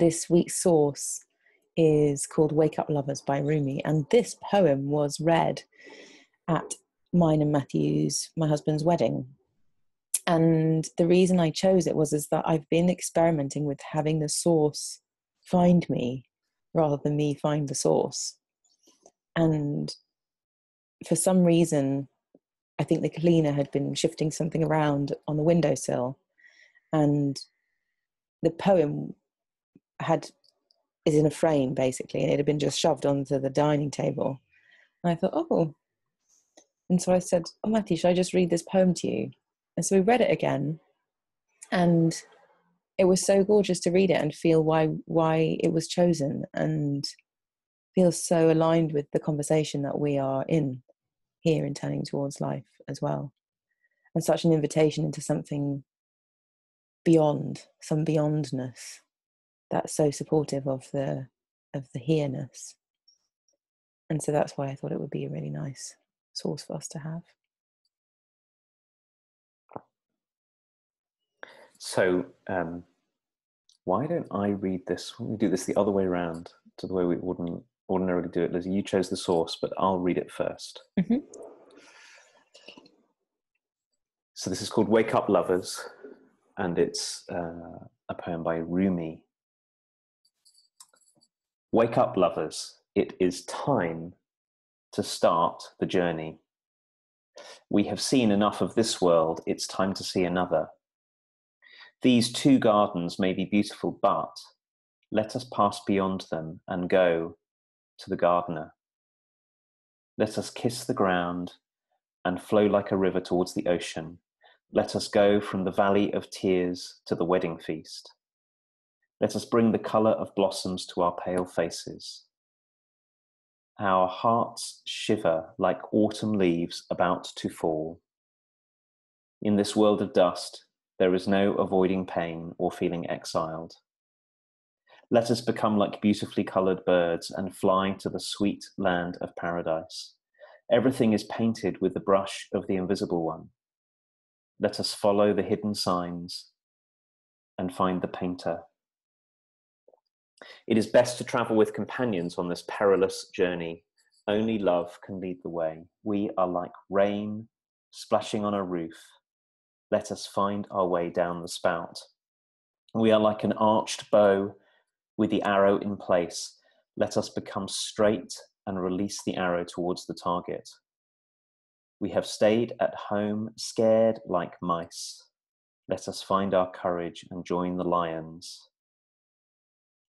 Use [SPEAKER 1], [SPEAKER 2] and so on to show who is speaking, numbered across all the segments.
[SPEAKER 1] this week's source is called Wake Up Lovers by Rumi. And this poem was read at mine and Matthew's, my husband's wedding. And the reason I chose it was is that I've been experimenting with having the source find me rather than me find the source. And for some reason, I think the cleaner had been shifting something around on the windowsill, and the poem had is in a frame basically, and it had been just shoved onto the dining table. And I thought, oh, and so I said, oh Matthew, should I just read this poem to you? And so we read it again, and it was so gorgeous to read it and feel why why it was chosen and feel so aligned with the conversation that we are in here in turning towards life as well and such an invitation into something beyond some beyondness that's so supportive of the of the here-ness. And so that's why i thought it would be a really nice source for us to have.
[SPEAKER 2] So um, why don't i read this? We do this the other way around to the way we wouldn't ordinarily do it lizzie. You chose the source but i'll read it 1st mm-hmm. so this is called wake up lovers and it's uh, a poem by rumi Wake up, lovers. It is time to start the journey. We have seen enough of this world, it's time to see another. These two gardens may be beautiful, but let us pass beyond them and go to the gardener. Let us kiss the ground and flow like a river towards the ocean. Let us go from the valley of tears to the wedding feast. Let us bring the colour of blossoms to our pale faces. Our hearts shiver like autumn leaves about to fall. In this world of dust, there is no avoiding pain or feeling exiled. Let us become like beautifully coloured birds and fly to the sweet land of paradise. Everything is painted with the brush of the invisible one. Let us follow the hidden signs and find the painter it is best to travel with companions on this perilous journey. Only love can lead the way. We are like rain splashing on a roof. Let us find our way down the spout. We are like an arched bow with the arrow in place. Let us become straight and release the arrow towards the target. We have stayed at home, scared like mice. Let us find our courage and join the lions.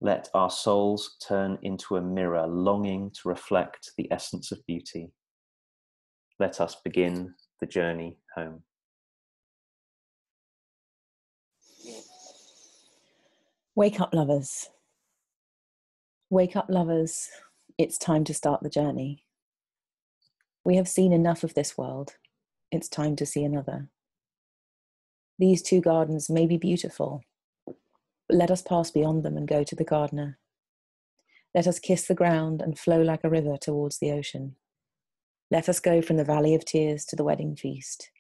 [SPEAKER 2] Let our souls turn into a mirror, longing to reflect the essence of beauty. Let us begin the journey home.
[SPEAKER 1] Wake up, lovers. Wake up, lovers. It's time to start the journey. We have seen enough of this world. It's time to see another. These two gardens may be beautiful, let us pass beyond them and go to the gardener. Let us kiss the ground and flow like a river towards the ocean. Let us go from the valley of tears to the wedding feast.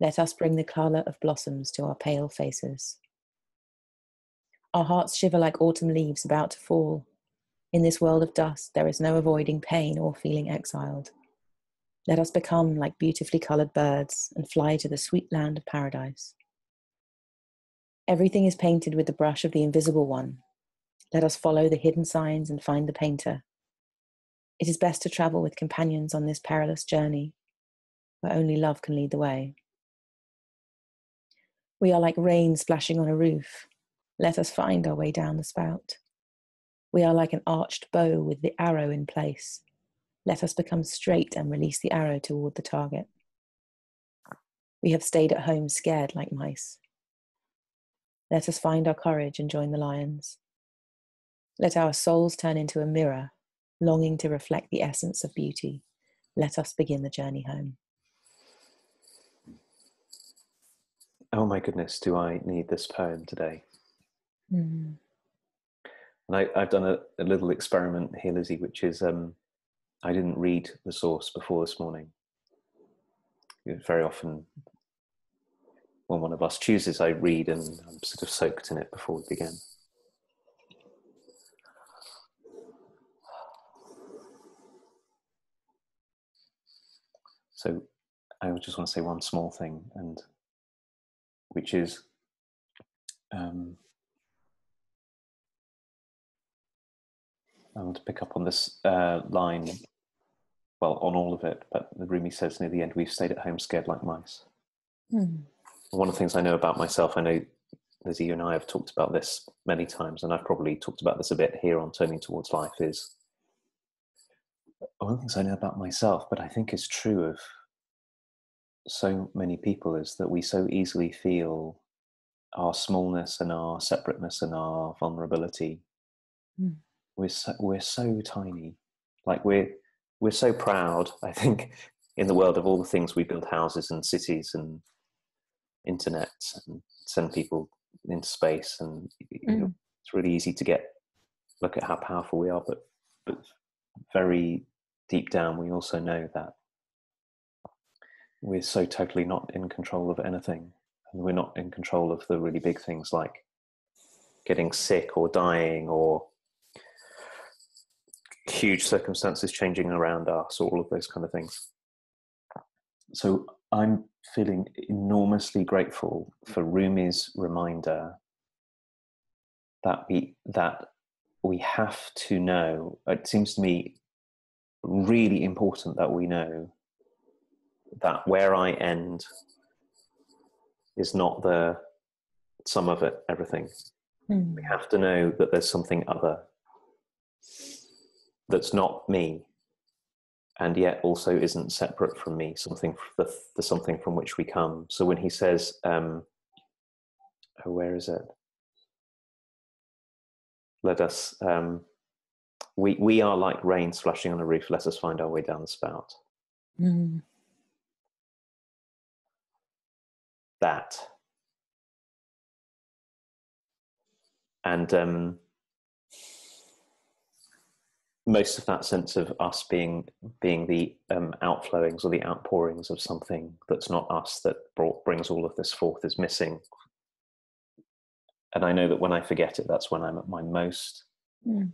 [SPEAKER 1] Let us bring the colour of blossoms to our pale faces. Our hearts shiver like autumn leaves about to fall. In this world of dust, there is no avoiding pain or feeling exiled. Let us become like beautifully coloured birds and fly to the sweet land of paradise. Everything is painted with the brush of the invisible one. Let us follow the hidden signs and find the painter. It is best to travel with companions on this perilous journey, where only love can lead the way. We are like rain splashing on a roof. Let us find our way down the spout. We are like an arched bow with the arrow in place. Let us become straight and release the arrow toward the target. We have stayed at home scared like mice. Let us find our courage and join the lions. Let our souls turn into a mirror, longing to reflect the essence of beauty. Let us begin the journey home.
[SPEAKER 2] Oh my goodness, do I need this poem today? Mm. And I, have done a, a, little experiment here, Lizzie, which is um, I didn't read the source before this morning. Very often when one of us chooses, I read and I'm sort of soaked in it before we begin. So I just want to say one small thing, and which is um, I want to pick up on this uh, line, well, on all of it, but the Rumi says near the end, we've stayed at home scared like mice. Mm. One of the things I know about myself, I know Lizzie, you and I have talked about this many times, and I've probably talked about this a bit here on Turning Towards Life, is one of the things I know about myself, but I think is true of so many people, is that we so easily feel our smallness and our separateness and our vulnerability. Mm we're so, we're so tiny. Like we're we're so proud. I think in the world of all the things we build houses and cities and internet and send people into space, and you know, mm. it's really easy to get look at how powerful we are, but but very deep down, we also know that we're so totally not in control of anything, and we're not in control of the really big things like getting sick or dying or huge circumstances changing around us, all of those kind of things. So I'm feeling enormously grateful for Rumi's reminder that we that we have to know. It seems to me really important that we know that where I end is not the sum of it, everything. Mm. We have to know that there's something other that's not me and yet also isn't separate from me something the, the something from which we come. So when he says um, oh, where is it? Let us um, we we are like rain splashing on a roof. Let us find our way down the spout. Mm. that. And um, most of that sense of us being being the um, outflowings or the outpourings of something that's not us that brought, brings all of this forth is missing and i know that when i forget it that's when i'm at my most mm.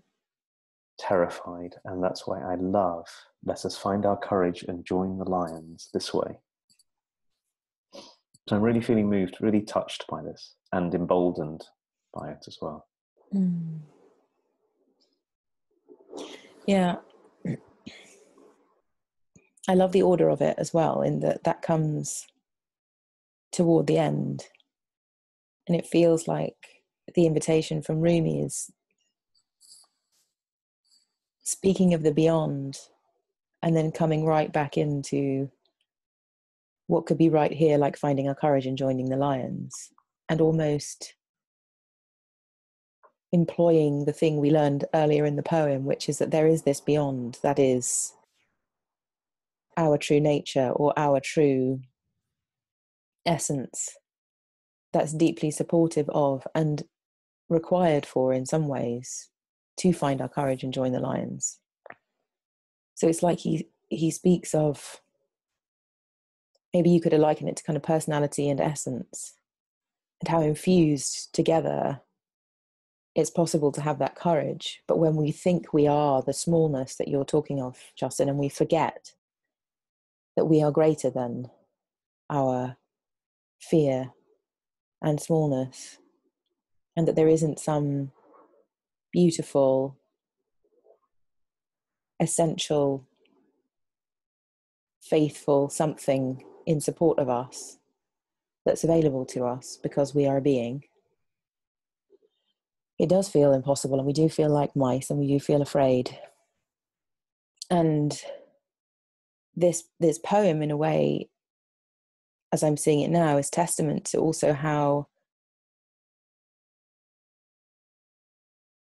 [SPEAKER 2] terrified and that's why i love let us find our courage and join the lions this way so i'm really feeling moved really touched by this and emboldened by it as well mm.
[SPEAKER 1] Yeah. I love the order of it as well, in that that comes toward the end. And it feels like the invitation from Rumi is speaking of the beyond and then coming right back into what could be right here, like finding our courage and joining the lions, and almost employing the thing we learned earlier in the poem, which is that there is this beyond that is our true nature or our true essence that's deeply supportive of and required for in some ways to find our courage and join the lions. So it's like he he speaks of maybe you could liken it to kind of personality and essence and how infused together it's possible to have that courage. But when we think we are the smallness that you're talking of, Justin, and we forget that we are greater than our fear and smallness, and that there isn't some beautiful, essential, faithful something in support of us that's available to us because we are a being it does feel impossible and we do feel like mice and we do feel afraid. And this this poem in a way as i'm seeing it now is testament to also how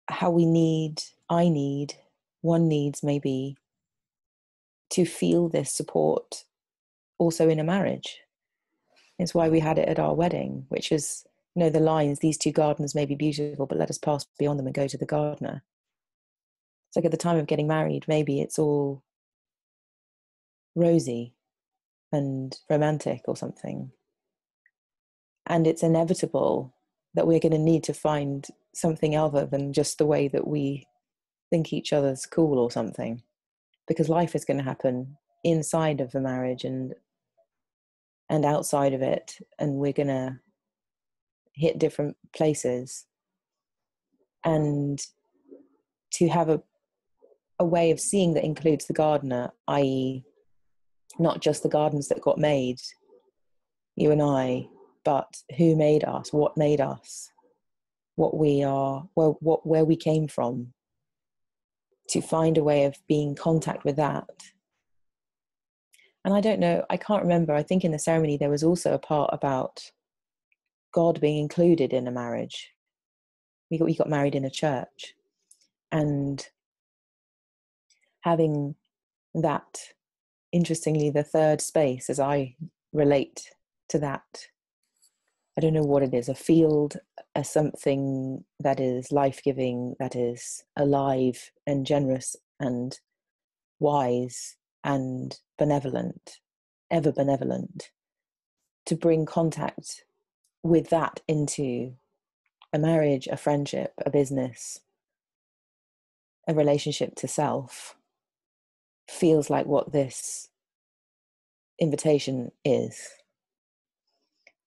[SPEAKER 1] how we need i need one needs maybe to feel this support also in a marriage. It's why we had it at our wedding which is know the lines these two gardens may be beautiful but let us pass beyond them and go to the gardener. It's like at the time of getting married maybe it's all rosy and romantic or something. And it's inevitable that we're going to need to find something other than just the way that we think each other's cool or something because life is going to happen inside of the marriage and and outside of it and we're going to hit different places. And to have a a way of seeing that includes the gardener i.e not just the gardens that got made you and i but who made us what made us what we are well what where we came from. To find a way of being in contact with that. And i don't know i can't remember i think in the ceremony there was also a part about god being included in a marriage. We got, we got married in a church. And having that interestingly the third space as i relate to that i don't know what it is a field a something that is life-giving that is alive and generous and wise and benevolent ever benevolent to bring contact with that into a marriage a friendship a business a relationship to self feels like what this invitation is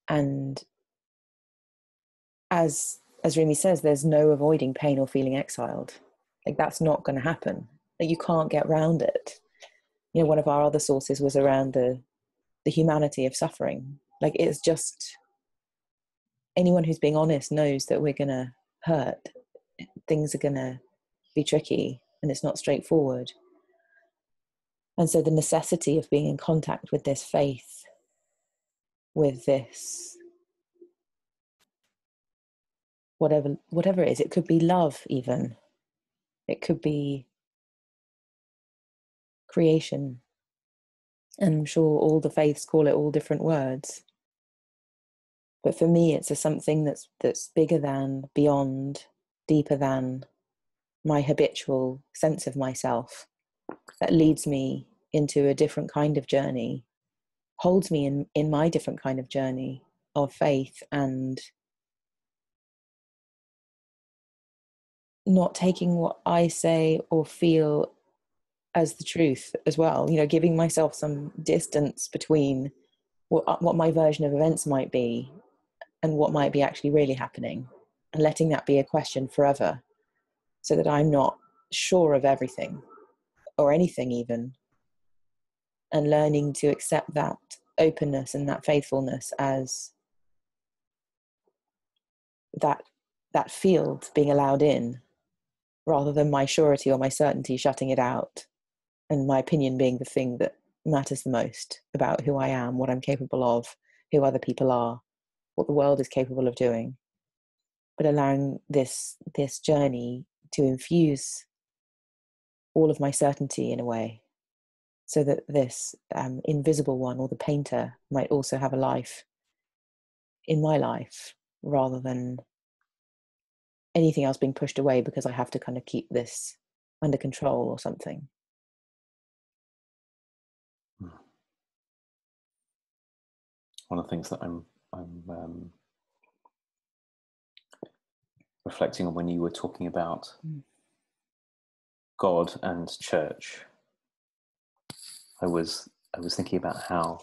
[SPEAKER 1] and as as Rumi says, there's no avoiding pain or feeling exiled. Like that's not going to happen. Like you can't get around it. You know, one of our other sources was around the the humanity of suffering. Like it's just anyone who's being honest knows that we're going to hurt. Things are going to be tricky, and it's not straightforward. And so the necessity of being in contact with this faith, with this whatever whatever it is it could be love even it could be creation and i'm sure all the faiths call it all different words but for me it's a something that's that's bigger than beyond deeper than my habitual sense of myself that leads me into a different kind of journey holds me in in my different kind of journey of faith and not taking what I say or feel as the truth as well. You know, giving myself some distance between what, what my version of events might be and what might be actually really happening, and letting that be a question forever, so that I'm not sure of everything or anything even, and learning to accept that openness and that faithfulness as that that field being allowed in rather than my surety or my certainty shutting it out and my opinion being the thing that matters the most about who I am, what I'm capable of, who other people are, what the world is capable of doing. But allowing this this journey to infuse all of my certainty in a way, so that this um, invisible one or the painter might also have a life in my life rather than anything else being pushed away because I have to kind of keep this under control or something.
[SPEAKER 2] Hmm. One of the things that I'm I'm um, reflecting on when you were talking about mm. God and church, I was I was thinking about how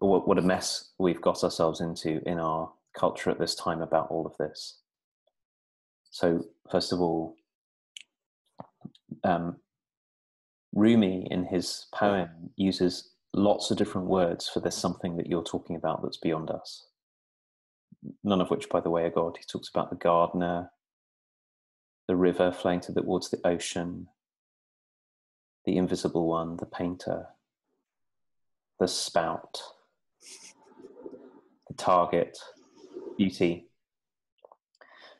[SPEAKER 2] what, what a mess we've got ourselves into in our culture at this time about all of this. So, first of all, um, Rumi in his poem uses lots of different words for this something that you're talking about that's beyond us. None of which, by the way, are God. He talks about the gardener, the river flowing towards the ocean, the invisible one, the painter, the spout, the target, beauty,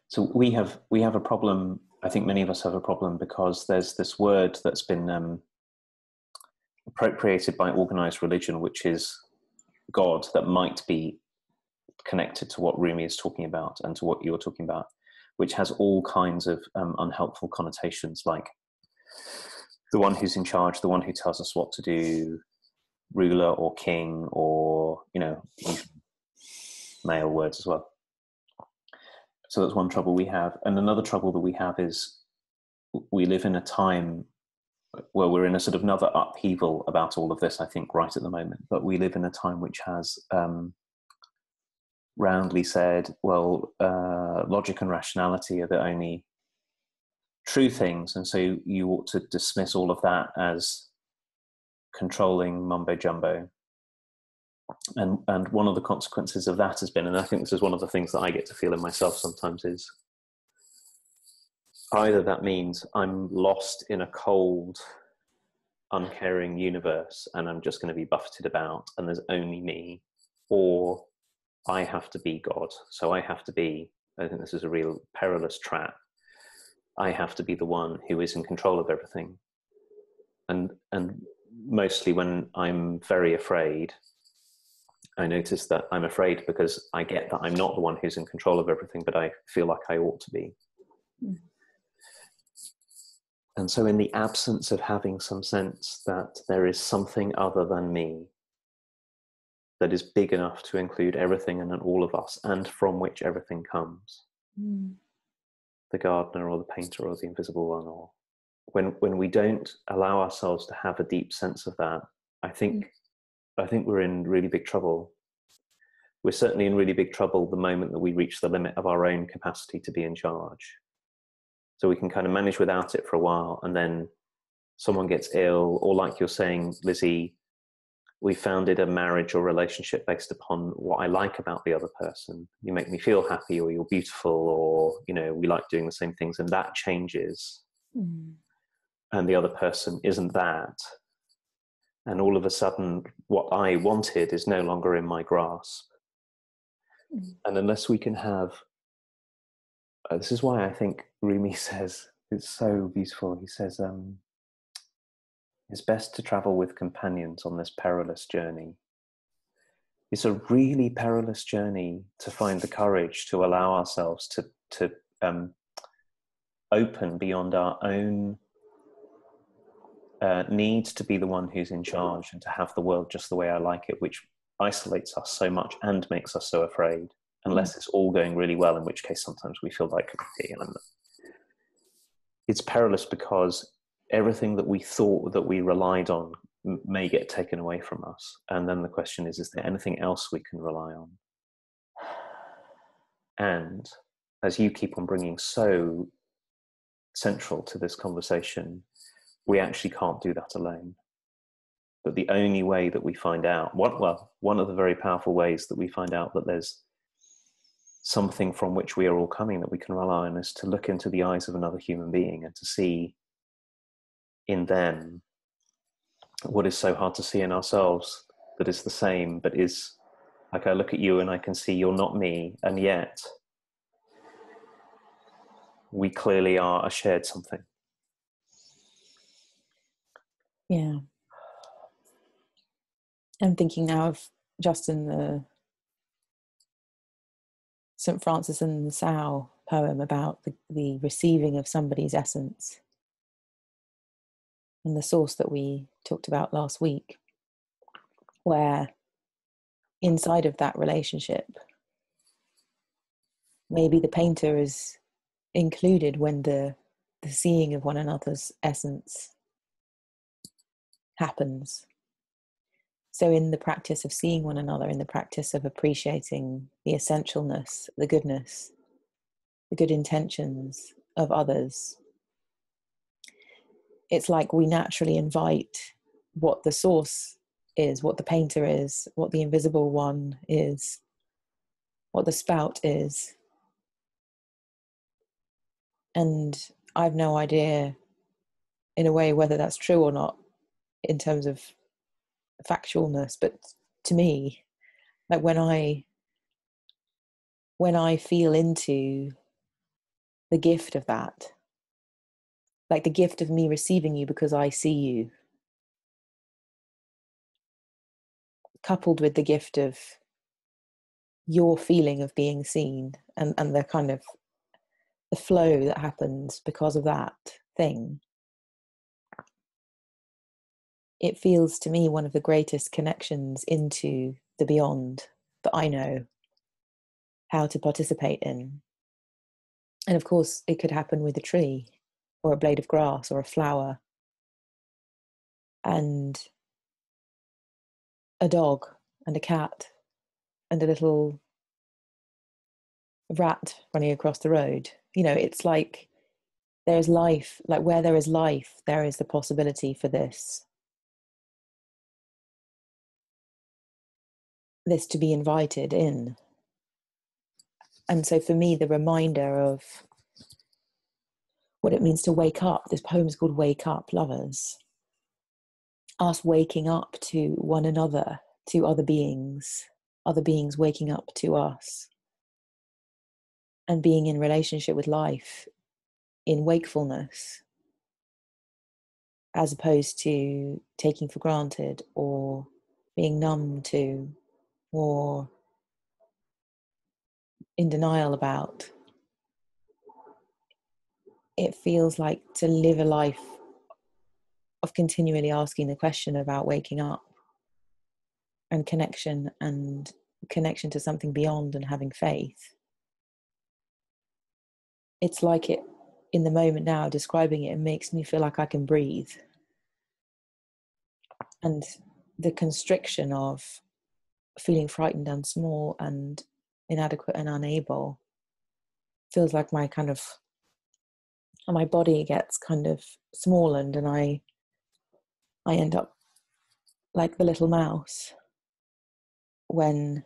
[SPEAKER 2] so we have we have a problem. I think many of us have a problem because there's this word that's been um, appropriated by organized religion, which is God, that might be connected to what Rumi is talking about and to what you're talking about, which has all kinds of um, unhelpful connotations, like the one who's in charge, the one who tells us what to do, ruler or king, or you know, male words as well. So that's one trouble we have. And another trouble that we have is we live in a time well, we're in a sort of another upheaval about all of this, I think, right at the moment. But we live in a time which has um, roundly said, well, uh, logic and rationality are the only true things. And so you ought to dismiss all of that as controlling mumbo jumbo. And, and one of the consequences of that has been, and I think this is one of the things that I get to feel in myself sometimes, is either that means I'm lost in a cold, uncaring universe and I'm just going to be buffeted about and there's only me, or I have to be God. So I have to be, I think this is a real perilous trap. I have to be the one who is in control of everything. And, and mostly when I'm very afraid, I notice that I'm afraid because I get that I'm not the one who's in control of everything, but I feel like I ought to be. Mm. And so, in the absence of having some sense that there is something other than me that is big enough to include everything and all of us, and from which everything comes mm. the gardener, or the painter, or the invisible one, or when, when we don't allow ourselves to have a deep sense of that, I think, mm. I think we're in really big trouble. We're certainly in really big trouble the moment that we reach the limit of our own capacity to be in charge so we can kind of manage without it for a while and then someone gets ill or like you're saying lizzie we founded a marriage or relationship based upon what i like about the other person you make me feel happy or you're beautiful or you know we like doing the same things and that changes mm. and the other person isn't that and all of a sudden what i wanted is no longer in my grasp mm. and unless we can have uh, this is why I think Rumi says it's so beautiful. He says, um, "It's best to travel with companions on this perilous journey." It's a really perilous journey to find the courage to allow ourselves to to um, open beyond our own uh, need to be the one who's in charge and to have the world just the way I like it, which isolates us so much and makes us so afraid unless it's all going really well, in which case sometimes we feel like, okay, it's perilous because everything that we thought that we relied on may get taken away from us. And then the question is, is there anything else we can rely on? And as you keep on bringing so central to this conversation, we actually can't do that alone. But the only way that we find out, what, well, one of the very powerful ways that we find out that there's something from which we are all coming that we can rely on is to look into the eyes of another human being and to see in them what is so hard to see in ourselves that is the same but is like I look at you and I can see you're not me and yet we clearly are a shared something.
[SPEAKER 1] Yeah. I'm thinking now of Justin the St. Francis and the Sow poem about the, the receiving of somebody's essence and the source that we talked about last week, where inside of that relationship, maybe the painter is included when the, the seeing of one another's essence happens. So, in the practice of seeing one another, in the practice of appreciating the essentialness, the goodness, the good intentions of others, it's like we naturally invite what the source is, what the painter is, what the invisible one is, what the spout is. And I've no idea, in a way, whether that's true or not in terms of factualness but to me like when i when i feel into the gift of that like the gift of me receiving you because i see you coupled with the gift of your feeling of being seen and and the kind of the flow that happens because of that thing it feels to me one of the greatest connections into the beyond that I know how to participate in. And of course, it could happen with a tree or a blade of grass or a flower and a dog and a cat and a little rat running across the road. You know, it's like there's life, like where there is life, there is the possibility for this. This to be invited in. And so for me, the reminder of what it means to wake up, this poem is called Wake Up, Lovers. Us waking up to one another, to other beings, other beings waking up to us and being in relationship with life in wakefulness as opposed to taking for granted or being numb to or in denial about. It feels like to live a life of continually asking the question about waking up and connection and connection to something beyond and having faith it's like it in the moment now describing it it makes me feel like i can breathe and the constriction of feeling frightened and small and inadequate and unable feels like my kind of my body gets kind of smallened and i i end up like the little mouse when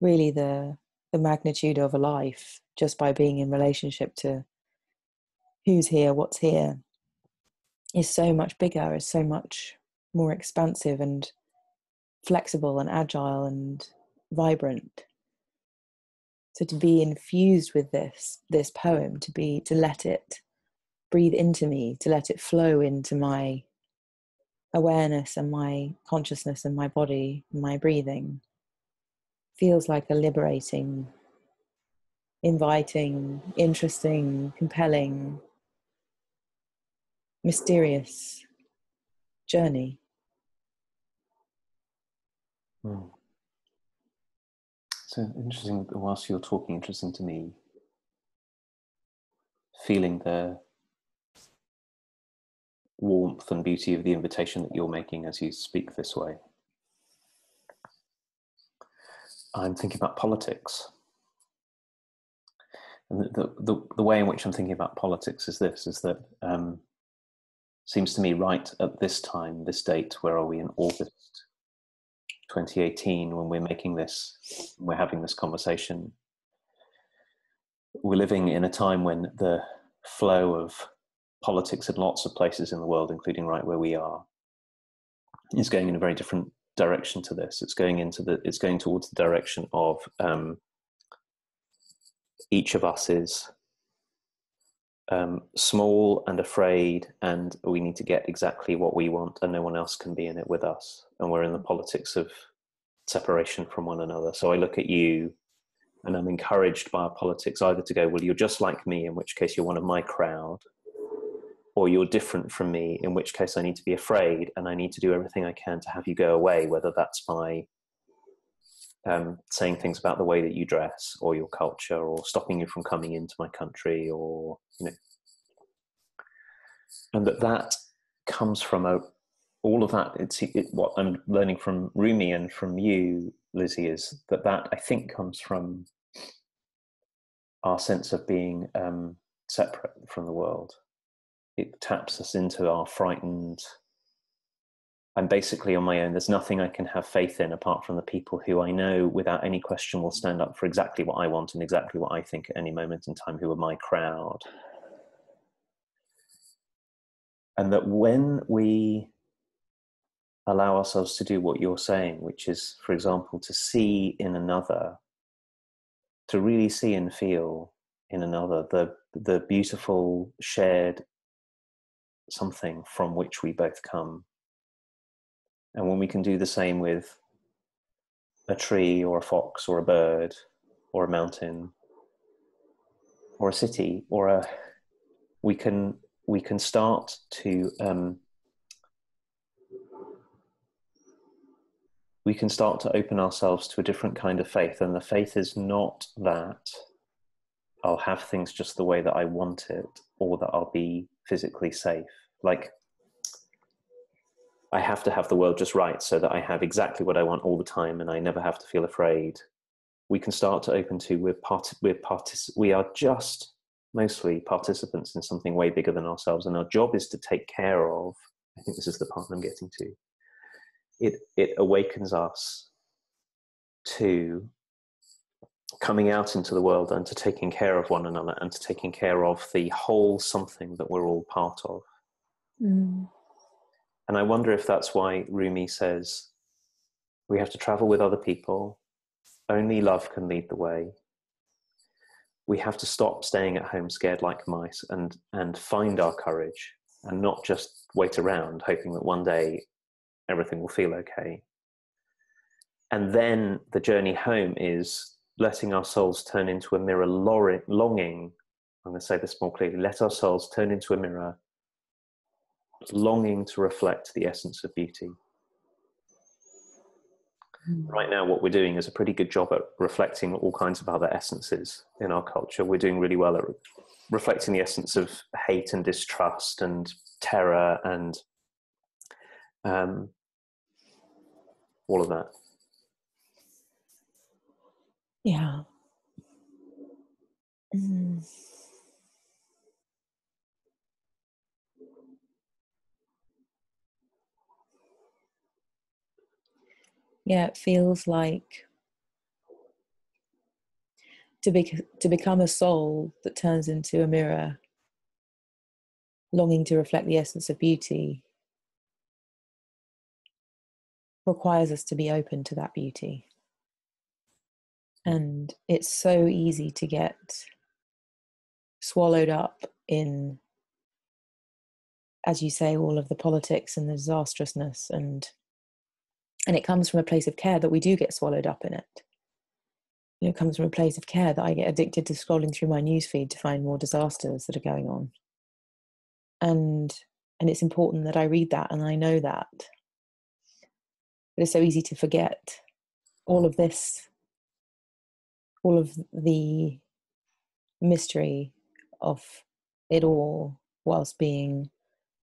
[SPEAKER 1] really the the magnitude of a life just by being in relationship to who's here, what's here, is so much bigger, is so much more expansive and flexible and agile and vibrant. So to be infused with this this poem, to be to let it breathe into me, to let it flow into my awareness and my consciousness and my body, and my breathing, feels like a liberating inviting, interesting, compelling, mysterious journey.
[SPEAKER 2] Hmm. So interesting, whilst you're talking, interesting to me, feeling the warmth and beauty of the invitation that you're making as you speak this way. I'm thinking about politics the, the, the way in which I'm thinking about politics is this: is that um, seems to me right at this time, this date. Where are we in August 2018? When we're making this, we're having this conversation. We're living in a time when the flow of politics in lots of places in the world, including right where we are, is going in a very different direction to this. It's going into the. It's going towards the direction of um, each of us is um, small and afraid, and we need to get exactly what we want, and no one else can be in it with us. And we're in the politics of separation from one another. So I look at you, and I'm encouraged by our politics either to go, well, you're just like me, in which case you're one of my crowd, or you're different from me, in which case I need to be afraid and I need to do everything I can to have you go away, whether that's by um, saying things about the way that you dress or your culture or stopping you from coming into my country or you know. And that that comes from a all of that it's it, what i'm learning from rumi and from you lizzie is that that i think comes from our sense of being um, separate from the world. It taps us into our frightened I'm basically on my own. There's nothing I can have faith in apart from the people who I know without any question will stand up for exactly what I want and exactly what I think at any moment in time, who are my crowd. And that when we allow ourselves to do what you're saying, which is, for example, to see in another, to really see and feel in another the, the beautiful shared something from which we both come and when we can do the same with a tree or a fox or a bird or a mountain or a city or a we can we can start to um, we can start to open ourselves to a different kind of faith. And the faith is not that i'll have things just the way that i want it or that i'll be physically safe. Like I have to have the world just right so that I have exactly what I want all the time and I never have to feel afraid. We can start to open to we're part we're partic- we are just mostly participants in something way bigger than ourselves, and our job is to take care of. I think this is the part I'm getting to. It it awakens us to coming out into the world and to taking care of one another and to taking care of the whole something that we're all part of. Mm. And I wonder if that's why Rumi says we have to travel with other people. Only love can lead the way. We have to stop staying at home scared like mice and, and find our courage and not just wait around hoping that one day everything will feel okay. And then the journey home is letting our souls turn into a mirror longing. I'm going to say this more clearly let our souls turn into a mirror longing to reflect the essence of beauty. Right now, what we're doing is a pretty good job at reflecting all kinds of other essences in our culture. We're doing really well at re- reflecting the essence of hate and distrust and terror and um, all of that.
[SPEAKER 1] Yeah. Mm. Yeah, it feels like to be to become a soul that turns into a mirror, longing to reflect the essence of beauty, requires us to be open to that beauty. And it's so easy to get swallowed up in, as you say, all of the politics and the disastrousness and and it comes from a place of care that we do get swallowed up in it you know, it comes from a place of care that I get addicted to scrolling through my newsfeed to find more disasters that are going on. And and it's important that I read that and I know that. But it's so easy to forget all of this, all of the mystery of it all whilst being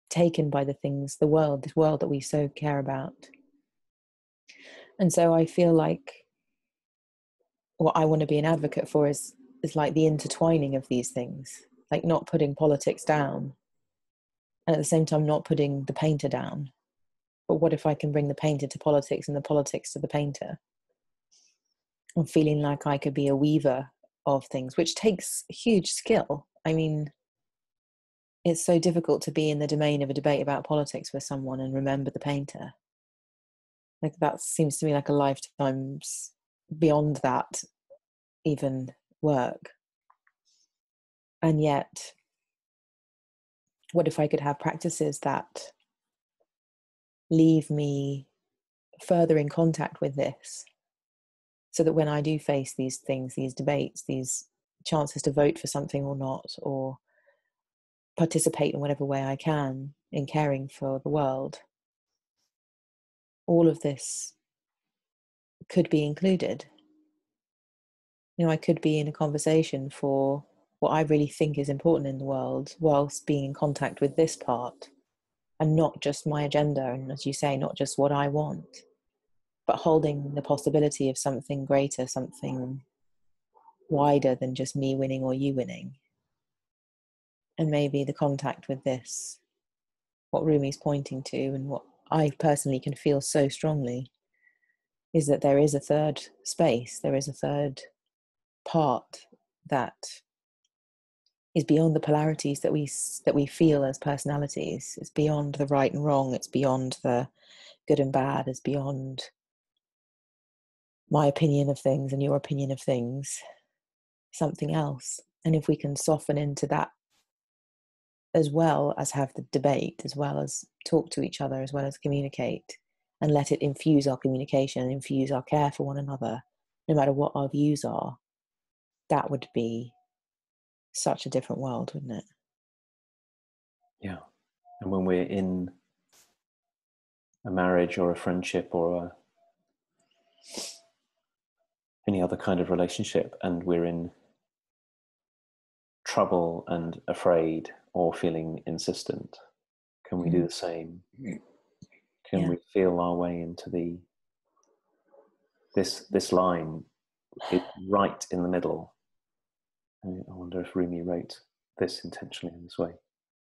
[SPEAKER 1] taken by the things, the world, this world that we so care about. And so I feel like what I want to be an advocate for is is like the intertwining of these things, like not putting politics down and at the same time not putting the painter down. But what if I can bring the painter to politics and the politics to the painter? I'm feeling like I could be a weaver of things, which takes huge skill. I mean, it's so difficult to be in the domain of a debate about politics with someone and remember the painter like that seems to me like a lifetime's beyond that even work. And yet what if i could have practices that leave me further in contact with this? So that when i do face these things these debates these chances to vote for something or not or participate in whatever way i can in caring for the world all of this could be included. You know, I could be in a conversation for what I really think is important in the world whilst being in contact with this part and not just my agenda and as you say not just what I want but holding the possibility of something greater something wider than just me winning or you winning and maybe the contact with this what Rumi's pointing to and what I personally can feel so strongly is that there is a third space, there is a third part that is beyond the polarities that we that we feel as personalities. It's beyond the right and wrong. It's beyond the good and bad. It's beyond my opinion of things and your opinion of things. Something else. And if we can soften into that as well as have the debate, as well as talk to each other, as well as communicate, and let it infuse our communication infuse our care for one another, no matter what our views are, that would be such a different world, wouldn't it?
[SPEAKER 2] Yeah. And when we're in a marriage or a friendship or a, any other kind of relationship, and we're in trouble and afraid or feeling insistent? Can we do mm. the same? Can
[SPEAKER 1] Yeah.
[SPEAKER 2] we feel our way into the this this line is right in the middle? I wonder if Rumi wrote this intentionally in this way.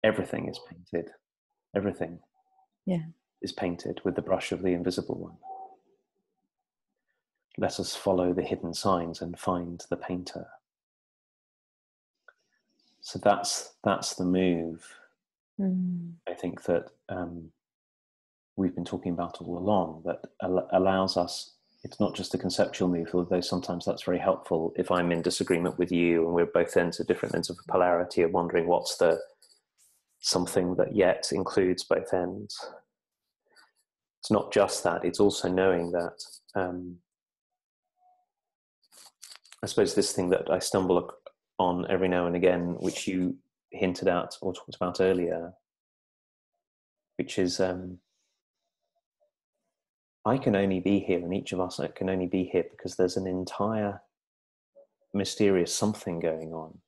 [SPEAKER 2] Everything is painted. Everything
[SPEAKER 1] Yeah.
[SPEAKER 2] is painted with the brush of the invisible one. Let us follow the hidden signs and find the painter. So that's that's the move
[SPEAKER 1] Mm.
[SPEAKER 2] I think that um, we've been talking about all along that al- allows us. It's not just a conceptual move, although sometimes that's very helpful. If I'm in disagreement with you and we're both ends of different ends of a polarity of wondering what's the something that yet includes both ends. It's not just that; it's also knowing that. Um, I suppose this thing that I stumble on every now and again, which you hinted at or talked about earlier, which is um, I can only be here, and each of us can only be here because there's an entire mysterious something going on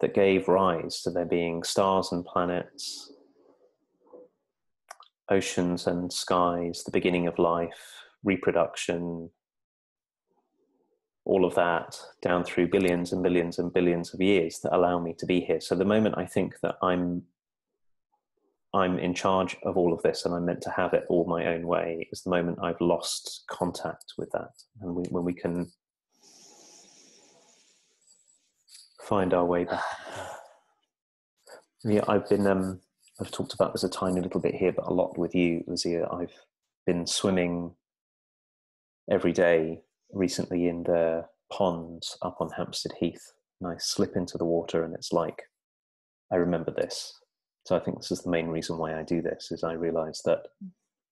[SPEAKER 2] that gave rise to there being stars and planets, oceans and skies, the beginning of life, reproduction, all of that down through billions and billions and billions of years that allow me to be here. So the moment I think that I'm I'm in charge of all of this and I'm meant to have it all my own way is the moment I've lost contact with that. And we, when we can find our way back. Yeah, I've been um, I've talked about this a tiny little bit here, but a lot with you, Lizzie. I've been swimming every day recently in the ponds up on Hampstead Heath, and I slip into the water, and it's like I remember this. So I think this is the main reason why I do this: is I realise that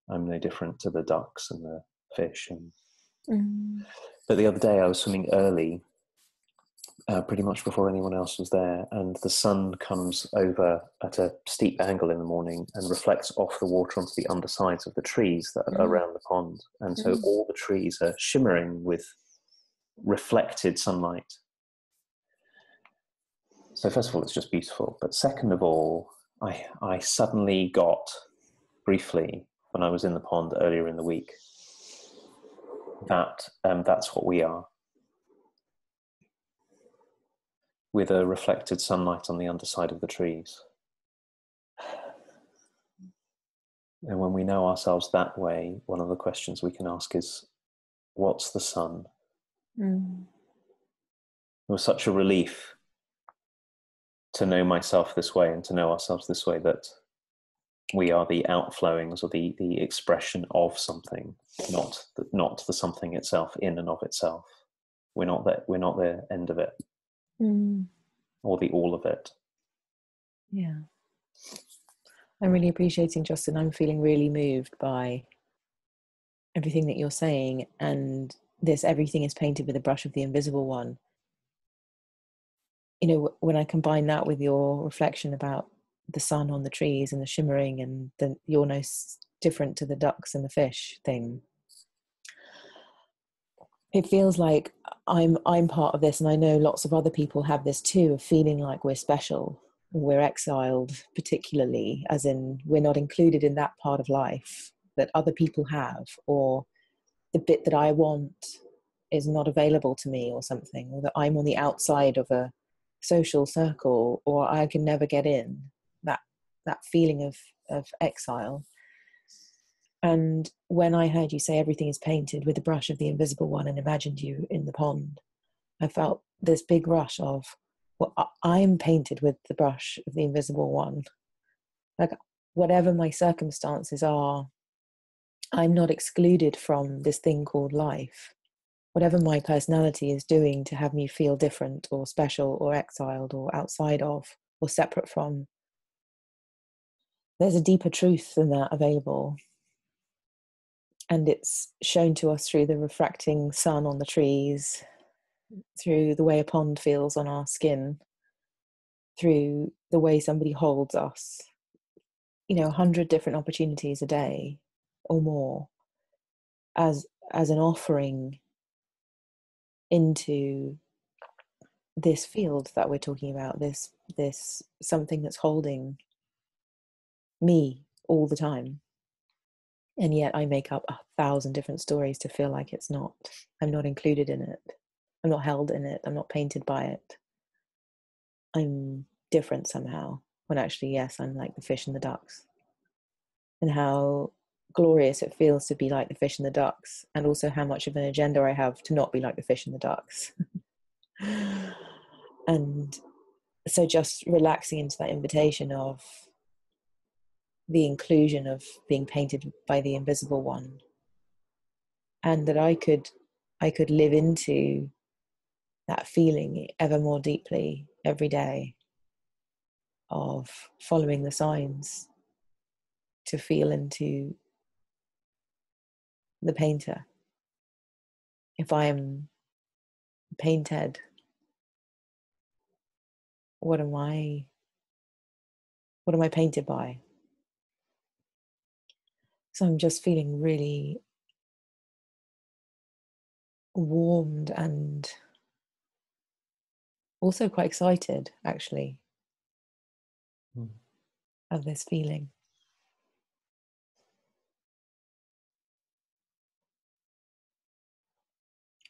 [SPEAKER 2] I'm no different to the ducks and the fish. And
[SPEAKER 1] Mm.
[SPEAKER 2] but the other day I was swimming early, uh, pretty much before anyone else was there, and the sun comes over at a steep angle in the morning and reflects off the water onto the undersides of the trees that are
[SPEAKER 1] Mm.
[SPEAKER 2] around the pond, and so
[SPEAKER 1] Mm.
[SPEAKER 2] all the trees are shimmering with reflected sunlight. So first of all, it's just beautiful, but second of all, I I suddenly got briefly when I was in the pond earlier in the week that um, that's what we are with a reflected sunlight on the underside of the trees. And when we know ourselves that way, one of the questions we can ask is, What's the sun?
[SPEAKER 1] Mm.
[SPEAKER 2] It was such a relief to know myself this way and to know ourselves this way that we are the outflowings or the, the expression of something, not the, not the something itself in and of itself. We're not that we're not the end of it
[SPEAKER 1] Mm.
[SPEAKER 2] or the all of it.
[SPEAKER 1] Yeah. I'm really appreciating, Justin. I'm feeling really moved by everything that you're saying. And this everything is painted with a brush of the invisible one. You know, when I combine that with your reflection about the sun on the trees and the shimmering and the you're no different to the ducks and the fish thing, it feels like I'm I'm part of this, and I know lots of other people have this too, of feeling like we're special, we're exiled, particularly, as in we're not included in that part of life that other people have, or the bit that I want is not available to me, or something, or that I'm on the outside of a social circle, or I can never get in. That that feeling of of exile. And when I heard you say everything is painted with the brush of the invisible one and imagined you in the pond, I felt this big rush of, well, I'm painted with the brush of the invisible one. Like, whatever my circumstances are, I'm not excluded from this thing called life. Whatever my personality is doing to have me feel different or special or exiled or outside of or separate from, there's a deeper truth than that available and it's shown to us through the refracting sun on the trees, through the way a pond feels on our skin, through the way somebody holds us. You know, a hundred different opportunities a day or more as as an offering into this field that we're talking about, this this something that's holding me all the time. And yet I make up a thousand different stories to feel like it's not, I'm not included in it. I'm not held in it. I'm not painted by it. I'm different somehow. When actually, yes, I'm like the fish and the ducks. And how glorious it feels to be like the fish and the ducks, and also how much of an agenda I have to not be like the fish and the ducks. and so just relaxing into that invitation of the inclusion of being painted by the invisible one and that i could i could live into that feeling ever more deeply every day of following the signs to feel into the painter if i am painted what am I what am I painted by? So I'm just feeling really warmed and also quite excited actually mm. of this feeling.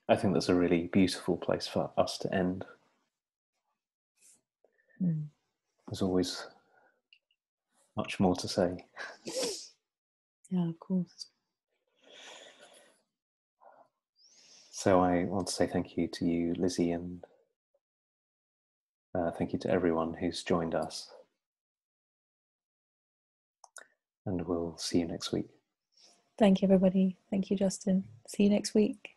[SPEAKER 2] I think that's a really beautiful place for us to end. Mm. There's always much more to say.
[SPEAKER 1] Yeah, of course.
[SPEAKER 2] So I want to say thank you to you, Lizzie, and uh, thank you to everyone who's joined us. And we'll see you next week.
[SPEAKER 1] Thank you, everybody. Thank you, Justin. See you next week.